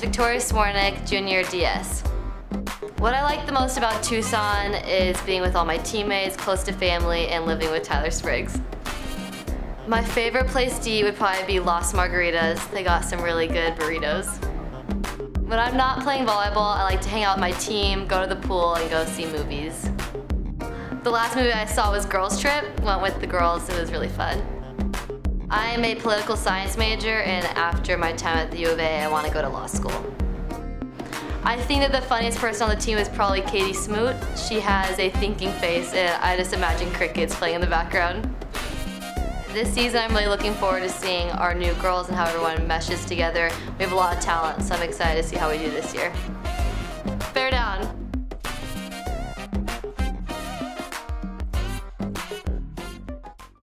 Victoria Svorinic, Junior DS. What I like the most about Tucson is being with all my teammates, close to family, and living with Tyler Spriggs. My favorite place to eat would probably be Las Margaritas. They got some really good burritos. When I'm not playing volleyball, I like to hang out with my team, go to the pool, and go see movies. The last movie I saw was Girls Trip. Went with the girls, it was really fun. I am a political science major, and after my time at the U of A, I want to go to law school. I think that the funniest person on the team is probably Katie Smoot. She has a thinking face, and I just imagine crickets playing in the background. This season, I'm really looking forward to seeing our new girls and how everyone meshes together. We have a lot of talent, so I'm excited to see how we do this year.